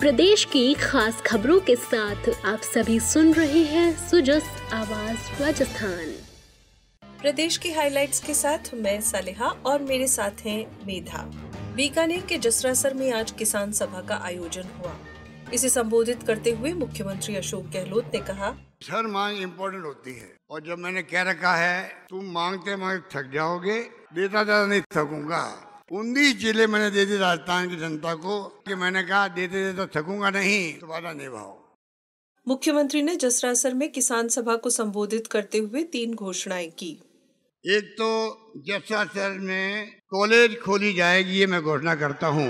प्रदेश की खास खबरों के साथ आप सभी सुन रहे हैं सुजस आवाज़ राजस्थान। प्रदेश की हाइलाइट्स के साथ मैं सालेहा और मेरे साथ हैं मेधा। बीकानेर के जसरासर में आज किसान सभा का आयोजन हुआ। इसे संबोधित करते हुए मुख्यमंत्री अशोक गहलोत ने कहा हर मांग इम्पोर्टेंट होती है। और जब मैंने कह रखा है तुम मांगते मांगते थक जाओगे देता ज़्यादा नहीं थकूँगा। उन्नीस ज़िले मैंने दे दी राजस्थान की जनता को कि मैंने कहा देते देते थकूँगा नहीं तो वादा निभाओ मुख्यमंत्री ने जसरासर में किसान सभा को संबोधित करते हुए तीन घोषणाएँ की। एक तो जसरासर में कॉलेज खोली जाएगी ये मैं घोषणा करता हूँ।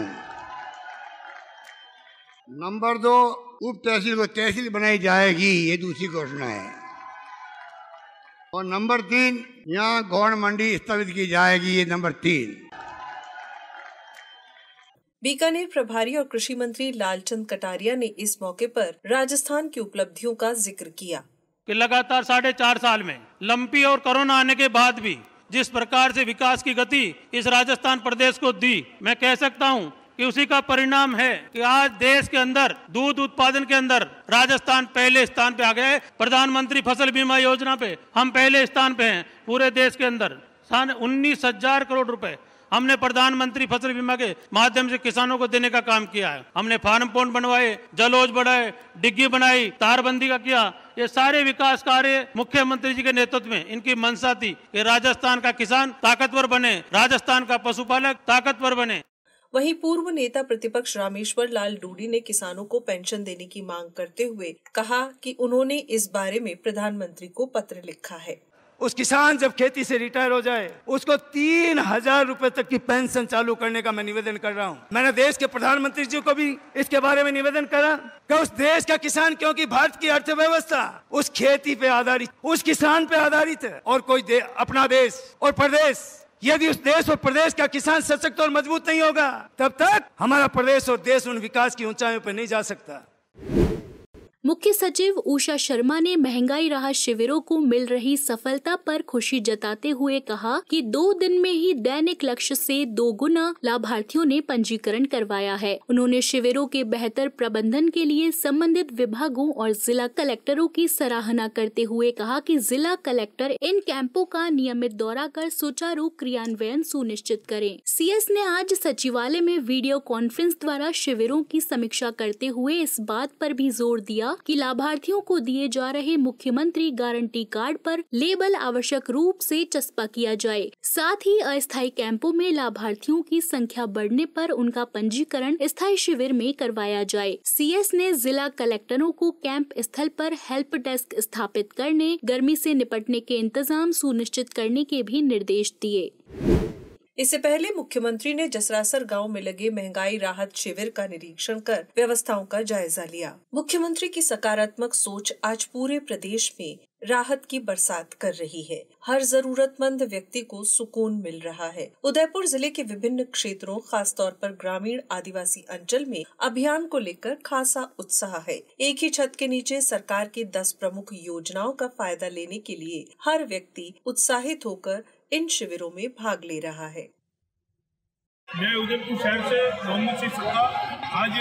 नंबर दो उप तहसील को तहसील बनाई जाएगी ये दूसरी घोषणा है। और नंबर तीन यहाँ गौड़ मंडी स्थापित की जाएगी ये नंबर तीन। बीकानेर प्रभारी और कृषि मंत्री लालचंद कटारिया ने इस मौके पर राजस्थान की उपलब्धियों का ज़िक्र किया। कि लगातार साढ़े चार साल में लंपी और कोरोना आने के बाद भी जिस प्रकार से विकास की गति इस राजस्थान प्रदेश को दी, मैं कह सकता हूँ कि उसी का परिणाम है कि आज देश के अंदर, दूध उत्पादन के अंदर, राजस्थान पहले स्थान पे आ गया है। प्रधानमंत्री फ़सल बीमा योजना पे हम पहले स्थान पे हैं, पूरे देश के अंदर। उन्नीस हज़ार करोड़ रुपए हमने प्रधानमंत्री फ़सल बीमा के माध्यम से किसानों को देने का काम किया है। हमने फार्म पॉइंट बनवाए जलोज बढ़ाए, डिग्गी बनाई, तारबंदी का किया। ये सारे विकास कार्य मुख्यमंत्री जी के नेतृत्व में, इनकी मंशा थी कि राजस्थान का किसान ताकतवर बने, राजस्थान का पशुपालक ताकतवर बने। वहीं पूर्व नेता प्रतिपक्ष रामेश्वर लाल डूडी ने किसानों को पेंशन देने की मांग करते हुए कहा कि उन्होंने इस बारे में प्रधानमंत्री को पत्र लिखा है। उस किसान जब खेती से रिटायर हो जाए उसको तीन हज़ार रूपए तक की पेंशन चालू करने का मैं निवेदन कर रहा हूँ। मैंने देश के प्रधानमंत्री जी को भी इसके बारे में निवेदन करा कि उस देश का किसान क्योंकि भारत की अर्थव्यवस्था उस खेती पे आधारित उस किसान पे आधारित है। और कोई दे, अपना देश और प्रदेश यदि उस देश और प्रदेश का किसान सशक्त और मज़बूत नहीं होगा तब तक हमारा प्रदेश और देश उन विकास की ऊंचाइयों पर नहीं जा सकता। मुख्य सचिव उषा शर्मा ने महँगाई राहत शिविरों को मिल रही सफलता पर खुशी जताते हुए कहा कि दो दिन में ही दैनिक लक्ष्य से दो गुना लाभार्थियों ने पंजीकरण करवाया है। उन्होंने शिविरों के बेहतर प्रबंधन के लिए संबंधित विभागों और जिला कलेक्टरों की सराहना करते हुए कहा कि जिला कलेक्टर इन कैंपों का नियमित दौरा कर सुचारू क्रियान्वयन सुनिश्चित करें। सीएस ने आज सचिवालय में वीडियो कॉन्फ्रेंस द्वारा शिविरों की समीक्षा करते हुए इस बात पर भी ज़ोर दिया कि लाभार्थियों को दिए जा रहे मुख्यमंत्री गारंटी कार्ड पर लेबल आवश्यक रूप से चस्पा किया जाए। साथ ही अस्थायी कैंपों में लाभार्थियों की संख्या बढ़ने पर उनका पंजीकरण स्थायी शिविर में करवाया जाए। सीएस ने जिला कलेक्टरों को कैंप स्थल पर हेल्प डेस्क स्थापित करने, गर्मी से निपटने के इंतज़ाम सुनिश्चित करने के भी निर्देश दिए। इससे पहले मुख्यमंत्री ने जसरासर गाँव में लगे महँगाई राहत शिविर का निरीक्षण कर व्यवस्थाओं का जायजा लिया। मुख्यमंत्री की सकारात्मक सोच आज पूरे प्रदेश में राहत की बरसात कर रही है। हर जरूरतमंद व्यक्ति को सुकून मिल रहा है। उदयपुर ज़िले के विभिन्न क्षेत्रों, खासतौर पर ग्रामीण आदिवासी अंचल में अभियान को लेकर खासा उत्साह है। एक ही छत के नीचे सरकार की दस प्रमुख योजनाओं का फ़ायदा लेने के लिए हर व्यक्ति उत्साहित होकर इन शिविरों में भाग ले रहा है। मैं उदयपुर शहर से मोहम्मद सिंह सत्ता आज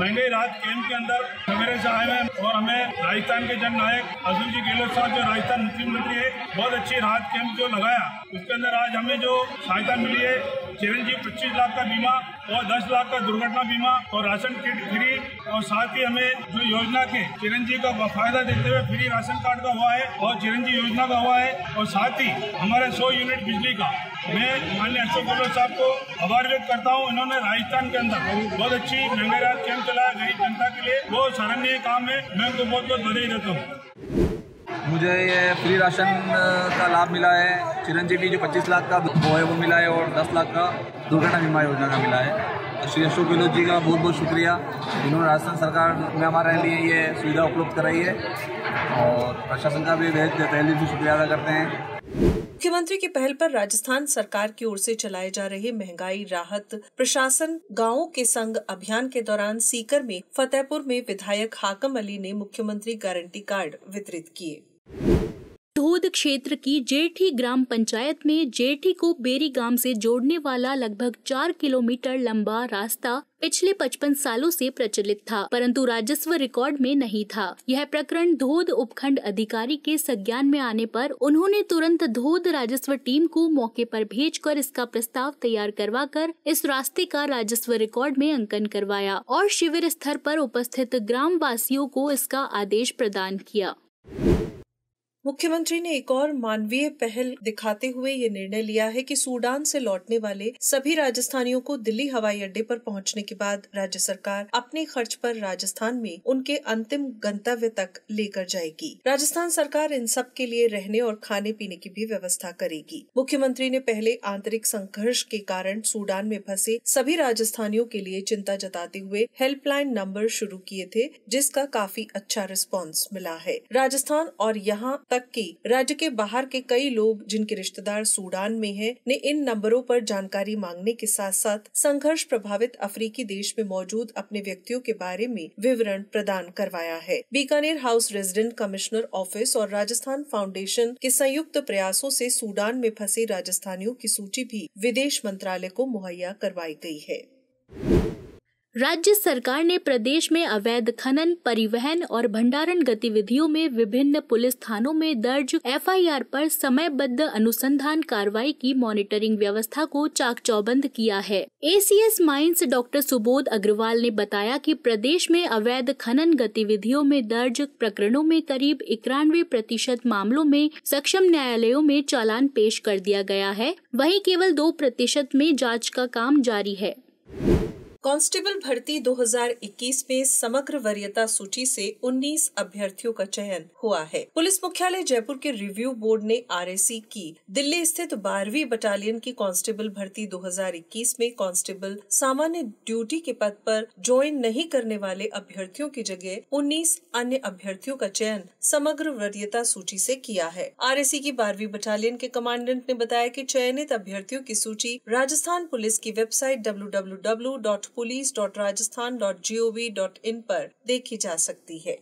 महँगाई रात कैंप के अंदर सवेरे से आए हैं और हमें राजस्थान के जन नायक अशोक जी गहलोत साहब, जो राजस्थान मुख्यमंत्री है, बहुत अच्छी राहत कैंप जो लगाया। उसके अंदर आज हमें जो सहायता मिली है चिरंजीव पच्चीस लाख का बीमा और दस लाख का दुर्घटना बीमा और राशन किट फ्री। और साथ ही हमें जो योजना के चिरंजीव का फ़ायदा देते हुए फ्री राशन कार्ड का हुआ है और चिरंजीव योजना का हुआ है। और साथ ही हमारे सौ यूनिट बिजली का। मैं माननीय अशोक गहलोत साहब को आभार व्यक्त करता हूँ। इन्होंने राजस्थान के अंदर बहुत अच्छी महँगाई राहत कैंप चलाया गरीब जनता के लिए। बहुत सराहनीय काम है। मैं उनको बहुत बहुत बधाई देता हूँ। मुझे ये फ्री राशन का लाभ मिला है। चिरंजीवी जो 25 लाख का वो है, वो मिला है और 10 लाख का दुर्घटना बीमा योजना का मिला है। श्री अशोक गहलोत जी का बहुत बहुत शुक्रिया। इन्होंने राजस्थान सरकार में हमारे लिए ये सुविधा उपलब्ध कराई है और प्रशासन का भी बेहद पहले भी शुक्रिया अदा करते हैं। मुख्यमंत्री की पहल पर राजस्थान सरकार की ओर से चलाए जा रहे महँगाई राहत प्रशासन गाँवों के संग अभियान के दौरान सीकर में फतेहपुर में विधायक हाकम अली ने मुख्यमंत्री गारंटी कार्ड वितरित किए। धोद क्षेत्र की जेठी ग्राम पंचायत में जेठी को बेरी गाँव से जोड़ने वाला लगभग चार किलोमीटर लंबा रास्ता पिछले 55 सालों से प्रचलित था, परंतु राजस्व रिकॉर्ड में नहीं था। यह प्रकरण धोद उपखंड अधिकारी के संज्ञान में आने पर उन्होंने तुरंत धोद राजस्व टीम को मौके पर भेजकर इसका प्रस्ताव तैयार करवाकर इस रास्ते का राजस्व रिकॉर्ड में अंकन करवाया और शिविर स्तर पर उपस्थित ग्राम वासियों को इसका आदेश प्रदान किया। मुख्यमंत्री ने एक और मानवीय पहल दिखाते हुए ये निर्णय लिया है कि सूडान से लौटने वाले सभी राजस्थानियों को दिल्ली हवाई अड्डे पर पहुँचने के बाद राज्य सरकार अपने खर्च पर राजस्थान में उनके अंतिम गंतव्य तक लेकर जाएगी। राजस्थान सरकार इन सब के लिए रहने और खाने पीने की भी व्यवस्था करेगी। मुख्यमंत्री ने पहले आंतरिक संघर्ष के कारण सूडान में फंसे सभी राजस्थानियों के लिए चिंता जताते हुए हेल्पलाइन नंबर शुरू किए थे, जिसका काफ़ी अच्छा रिस्पॉन्स मिला है। राजस्थान और यहाँ तक कि। राज्य के बाहर के कई लोग जिनके रिश्तेदार सूडान में हैं, ने इन नंबरों पर जानकारी मांगने के साथ साथ संघर्ष प्रभावित अफ्रीकी देश में मौजूद अपने व्यक्तियों के बारे में विवरण प्रदान करवाया है। Bikaner house resident commissioner office और राजस्थान फाउंडेशन के संयुक्त प्रयासों से सूडान में फंसे राजस्थानियों की सूची भी विदेश मंत्रालय को मुहैया करवाई गई है। राज्य सरकार ने प्रदेश में अवैध खनन, परिवहन और भंडारण गतिविधियों में विभिन्न पुलिस थानों में दर्ज एफआईआर पर समयबद्ध अनुसंधान कार्रवाई की मॉनिटरिंग व्यवस्था को चाक चौबंद किया है। ACS mines doctor Subodh Agrawal ने बताया कि प्रदेश में अवैध खनन गतिविधियों में दर्ज प्रकरणों में करीब इक्यानवे प्रतिशत मामलों में सक्षम न्यायालयों में चालान पेश कर दिया गया है। वही केवल दो प्रतिशत में जाँच का काम जारी है। कांस्टेबल भर्ती 2021 में समग्र वरीयता सूची से 19 अभ्यर्थियों का चयन हुआ है। पुलिस मुख्यालय जयपुर के रिव्यू बोर्ड ने आरएसी की दिल्ली स्थित बारहवीं बटालियन की कांस्टेबल भर्ती 2021 में कांस्टेबल सामान्य ड्यूटी के पद पर ज्वाइन नहीं करने वाले अभ्यर्थियों की जगह 19 अन्य अभ्यर्थियों का चयन समग्र वरीयता सूची से किया है। आर की बारहवीं बटालियन के कमांडेंट ने बताया की चयनित अभ्यर्थियों की सूची राजस्थान पुलिस की website W police dot Rajasthan dot G O V dot in पर देखी जा सकती है।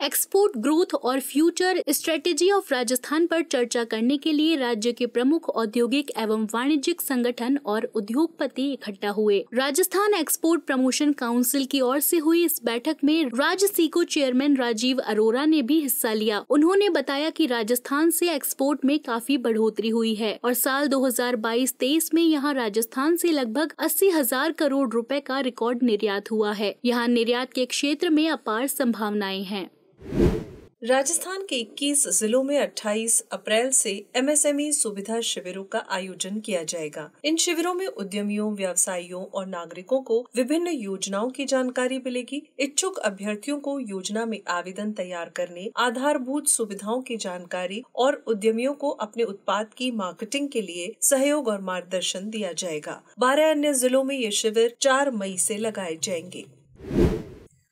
एक्सपोर्ट ग्रोथ और फ्यूचर स्ट्रेटेजी ऑफ़ राजस्थान पर चर्चा करने के लिए राज्य के प्रमुख औद्योगिक एवं वाणिज्यिक संगठन और उद्योगपति इकट्ठा हुए। राजस्थान एक्सपोर्ट प्रमोशन काउंसिल की ओर से हुई इस बैठक में राज्य सीको चेयरमैन राजीव अरोरा ने भी हिस्सा लिया। उन्होंने बताया कि राजस्थान से एक्सपोर्ट में काफ़ी बढ़ोतरी हुई है और साल 2022-23 में यहाँ राजस्थान से लगभग अस्सी हज़ार करोड़ रुपए का रिकॉर्ड निर्यात हुआ है। यहाँ निर्यात के क्षेत्र में अपार संभावनाएँ हैं। राजस्थान के 21 जिलों में 28 अप्रैल से एमएसएमई सुविधा शिविरों का आयोजन किया जाएगा। इन शिविरों में उद्यमियों, व्यवसायियों और नागरिकों को विभिन्न योजनाओं की जानकारी मिलेगी। इच्छुक अभ्यर्थियों को योजना में आवेदन तैयार करने, आधारभूत सुविधाओं की जानकारी और उद्यमियों को अपने उत्पाद की मार्केटिंग के लिए सहयोग और मार्गदर्शन दिया जाएगा। बारह अन्य जिलों में ये शिविर चार मई ऐसी लगाए जाएँगे।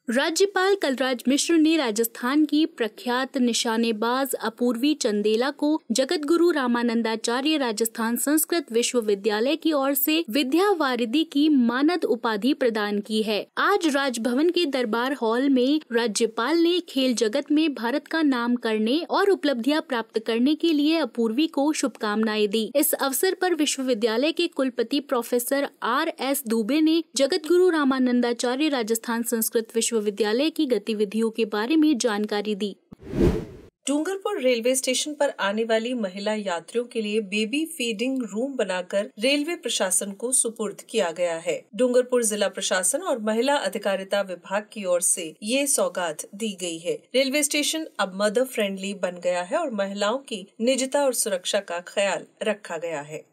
राज्यपाल कलराज मिश्र ने राजस्थान की प्रख्यात निशानेबाज अपूर्वी चंदेला को जगत गुरु रामानंदाचार्य राजस्थान संस्कृत विश्वविद्यालय की ओर से विद्या वारिदी की मानद उपाधि प्रदान की है। आज राजभवन के दरबार हॉल में राज्यपाल ने खेल जगत में भारत का नाम करने और उपलब्धियाँ प्राप्त करने के लिए अपूर्वी को शुभकामनाएँ दी। इस अवसर पर विश्वविद्यालय के कुलपति प्रोफेसर आर एस दुबे ने जगत गुरु रामानंदाचार्य राजस्थान संस्कृत विश्व विश्वविद्यालय की गतिविधियों के बारे में जानकारी दी। डूंगरपुर रेलवे स्टेशन पर आने वाली महिला यात्रियों के लिए बेबी फीडिंग रूम बनाकर रेलवे प्रशासन को सुपुर्द किया गया है। डूंगरपुर जिला प्रशासन और महिला अधिकारिता विभाग की ओर से ये सौगात दी गई है। रेलवे स्टेशन अब मदर फ्रेंडली बन गया है और महिलाओं की निजता और सुरक्षा का ख्याल रखा गया है।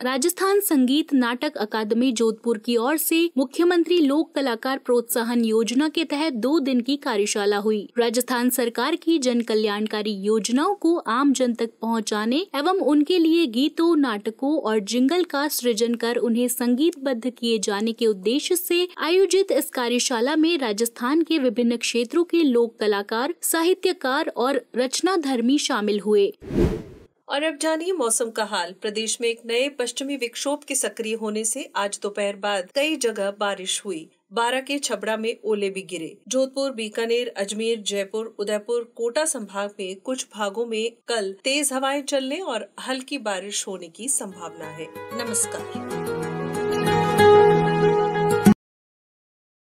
राजस्थान संगीत नाटक अकादमी जोधपुर की ओर से मुख्यमंत्री लोक कलाकार प्रोत्साहन योजना के तहत दो दिन की कार्यशाला हुई। राजस्थान सरकार की जन कल्याणकारी योजनाओं को आम जन तक पहुँचाने एवं उनके लिए गीतों, नाटकों और जिंगल का सृजन कर उन्हें संगीतबद्ध किए जाने के उद्देश्य से आयोजित इस कार्यशाला में राजस्थान के विभिन्न क्षेत्रों के लोक कलाकार, साहित्यकार और रचना धर्मी शामिल हुए। और अब जानिए मौसम का हाल। प्रदेश में एक नए पश्चिमी विक्षोभ के सक्रिय होने से आज दोपहर बाद कई जगह बारिश हुई। बारह के छबड़ा में ओले भी गिरे। जोधपुर, बीकानेर, अजमेर, जयपुर, उदयपुर, कोटा संभाग में कुछ भागों में कल तेज हवाएँ चलने और हल्की बारिश होने की संभावना है। नमस्कार।